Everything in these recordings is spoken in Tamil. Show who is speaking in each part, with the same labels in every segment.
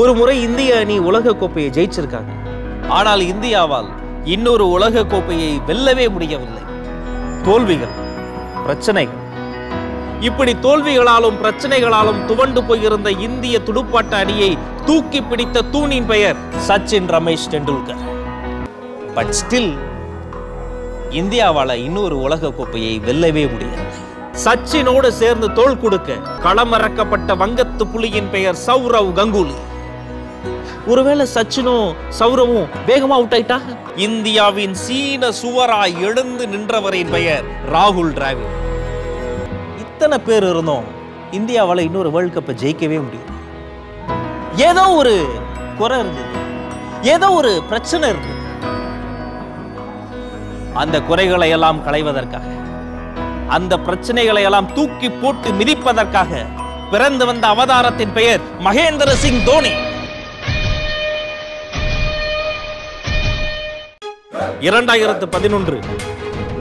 Speaker 1: ஒரு முறை இந்திய அணி உலக கோப்பையை ஜெயிச்சிருக்காங்க. ஆனால் இந்தியாவால் இன்னொரு உலக கோப்பையை வெல்லவே முடியவில்லை. தோல்விகள் பிரச்சனைகள். இப்படி தோல்விகளாலும் பிரச்சனைகளாலும் துவண்டு போயிருந்த இந்திய துடுப்பாட்ட அணியை தூக்கி பிடித்த தூணின் பெயர் சச்சின் ரமேஷ் டெண்டுல்கர். பட் ஸ்டில் இந்தியாவால இன்னொரு உலக கோப்பையை வெல்லவே முடியவில்லை. சச்சினோடு சேர்ந்து தோள் கொடுக்க களமிறக்கப்பட்ட வங்கத்து புலியின் பெயர் சௌரவ் கங்குலி. ஒருவேளை சச்சினும் சௌரவும் வேகமா அவுட் ஆயிட்டா? இந்தியாவின் சீன சுவராய் எழுந்து நின்றவரின் பெயர் ராகுல் டிராவிட். இத்தனை பேர் இருந்தோம் இந்தியாவால இன்னொரு வேர்ல்ட் கப்பை ஜெயிக்கவே முடியும் ஏதோ ஒரு குறை இருந்தது. ஏதோ ஒரு பிரச்சனை இருந்தது. அந்த குறைகளை எல்லாம் களைவதற்காக அந்த பிரச்சனைகளை எல்லாம் தூக்கி போட்டு மிதிப்பதற்காக பிறந்து வந்த அவதாரத்தின் பெயர் மகேந்திர சிங் தோனி. இரண்டாயிரத்து பதினொன்று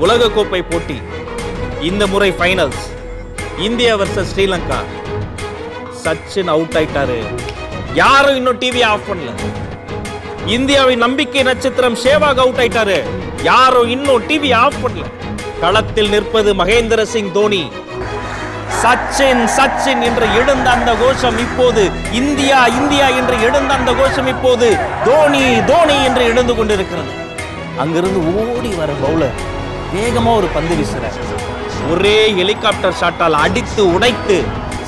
Speaker 1: உலகக்கோப்பை போட்டி. இந்த முறை finals India versus Sri Lanka. Sachin out ஆயிட்டாரு. யாரும் இன்னும் டிவி ஆஃப் பண்ணல. இந்தியாவின் நம்பிக்கை நட்சத்திரம் சேவாக் அவுட் ஆயிட்டாரு. யாரும் இன்னும் டிவி ஆஃப் பண்ணல. களத்தில் நிற்பது மகேந்திர சிங் தோனி. சச்சின் சச்சின் என்று எழுந்த அந்த கோஷம் இப்போது இந்தியா இந்தியா என்று எழுந்த அந்த கோஷம் இப்போது தோனி தோனி என்று எழுந்து கொண்டிருக்கிறது. அங்கிருந்து ஓடி வர பவுலர் வேகமாக ஒரு பந்து வீசுகிறார் ஒரே ஹெலிகாப்டர் ஷாட்டால் அடித்து உடைத்து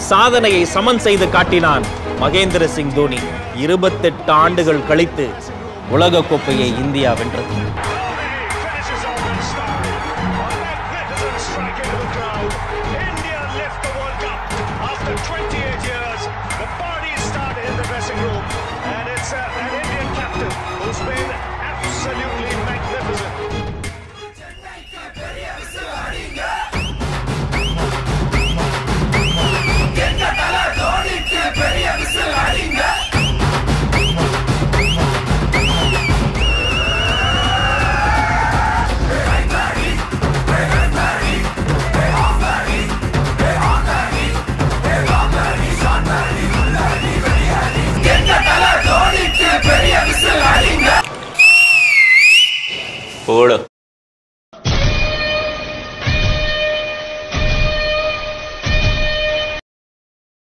Speaker 1: சாதனையை சமன் செய்து காட்டினான் மகேந்திர சிங் தோனி. இருபத்தெட்டு ஆண்டுகள் கழித்து உலக கோப்பையை இந்தியா வென்றது. After 28 years, and it's uh, a,